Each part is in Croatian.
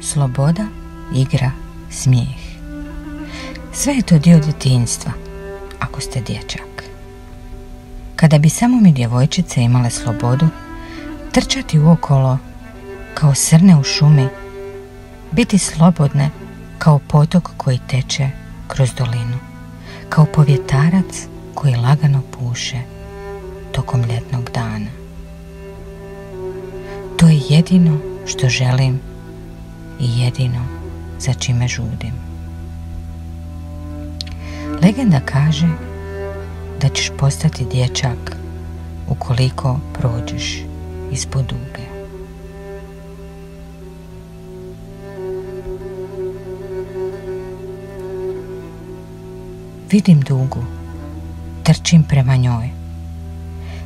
sloboda, igra, smijeh. Sve je to dio djetinjstva, ako ste dječak. Kada bi samo mi djevojčice imale slobodu, trčati uokolo kao srne u šumi, biti slobodne kao potok koji teče kroz dolinu, kao povjetarac koji lagano puše tokom ljetnog dana. To je jedino što želim i jedino za čime žudim. Legenda kaže da ćeš postati dječak ukoliko prođeš ispod duge. Vidim dugu, trčim prema njoj.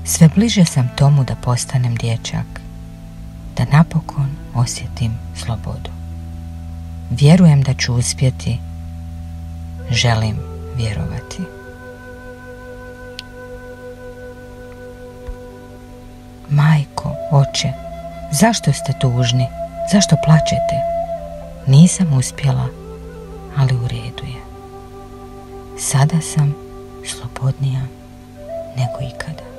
Sve bliže sam tomu da postanem dječak, da napokon osjetim slobodu. Vjerujem da ću uspjeti, želim vjerovati. Majko, oče, zašto ste tužni? Zašto plačete? Nisam uspjela, ali u redu je. Sada sam slobodnija nego ikada.